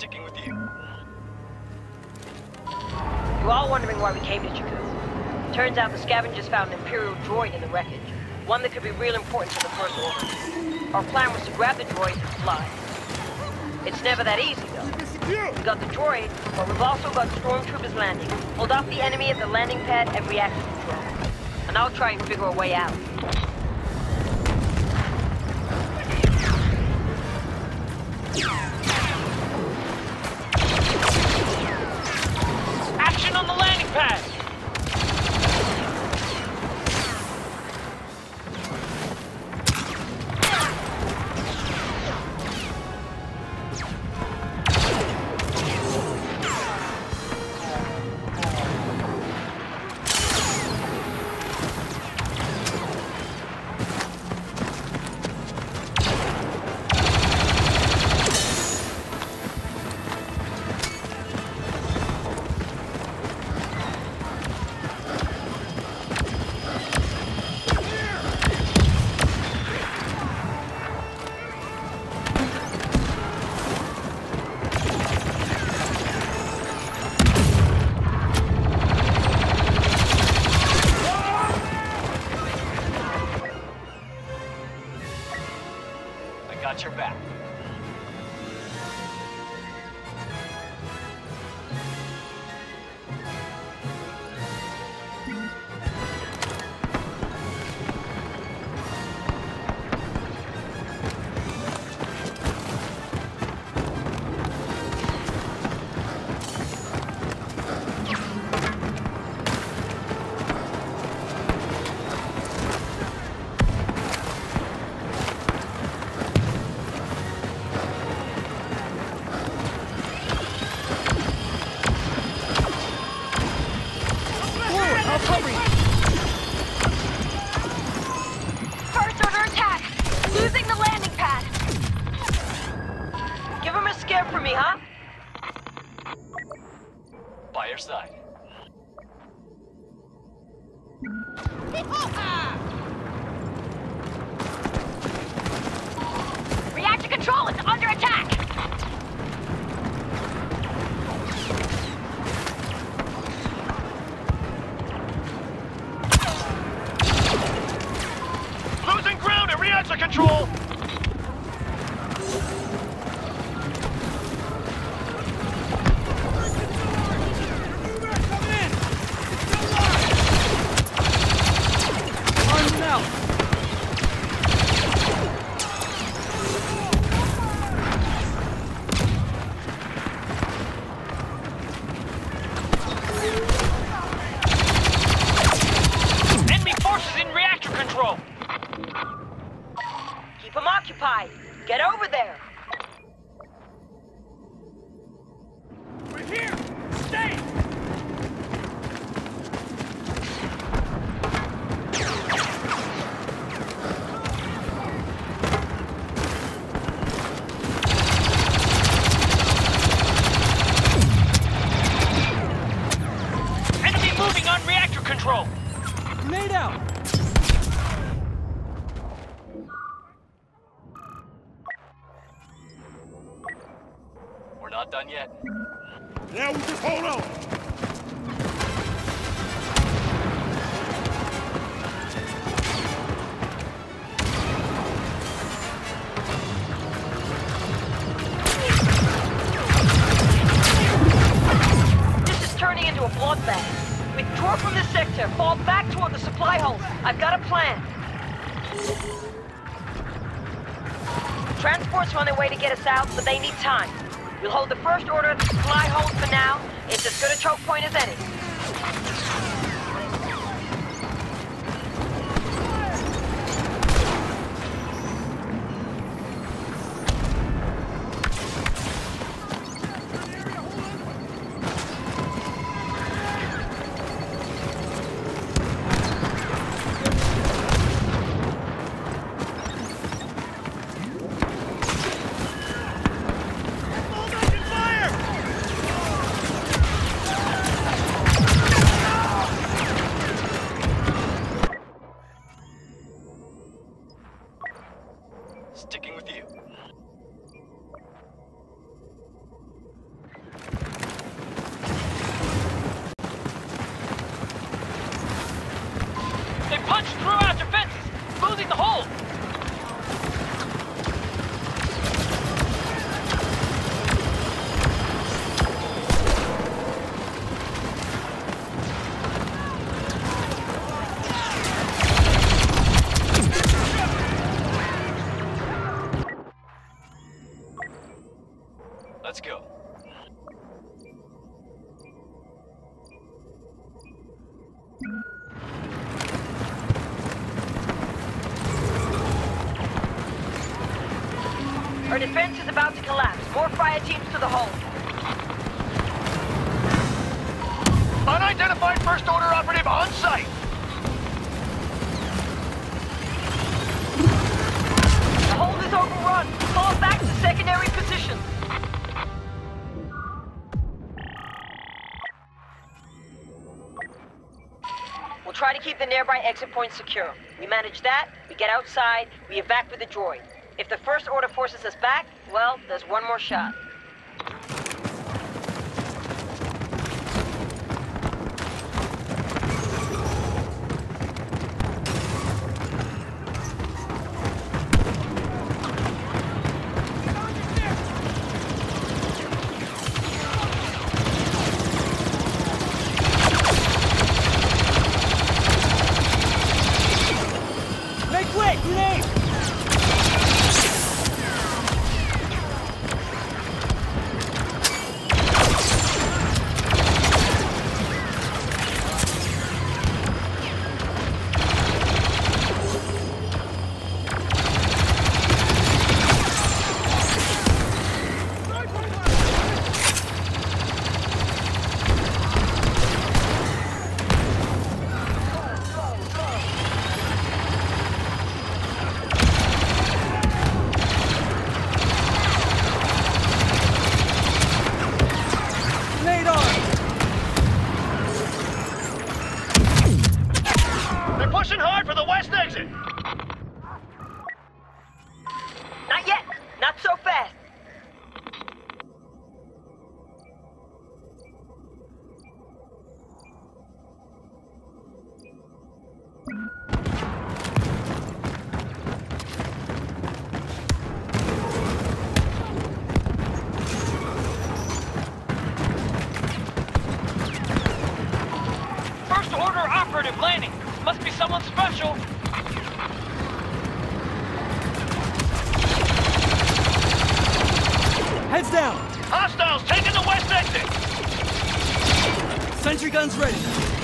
sticking with you. You're all wondering why we came to Jakku. Turns out the scavengers found an Imperial droid in the wreckage. One that could be real important to the First Order. Our plan was to grab the droid and fly. It's never that easy, though. We got the droid, but we've also got stormtroopers landing. Hold off the enemy at the landing pad and reactor control. And I'll try and figure a way out. Action on Reactor Keep him occupied. Get over there. We're here! Stay! Enemy moving on reactor control! Grenade out! Not done yet. Now we just hold on. This is turning into a bloodbath. Withdraw from this sector. Fall back toward the supply hold. I've got a plan. Transports are on their way to get us out, but they need time. We'll hold the first order at the supply hold for now. It's as good a choke point as any. Our defense is about to collapse. More fire teams to the hold. Unidentified first order operative on site. The hold is overrun. Fall back to secondary position. We'll try to keep the nearby exit point secure. We manage that, we get outside, we evac with the droid. If the First Order forces us back, well, there's one more shot. Pushing hard for the west exit. Not yet! Not so fast! First order operative landing. Must be someone special. Heads down! Hostiles taking the west exit. Sentry guns ready!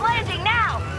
Landing now!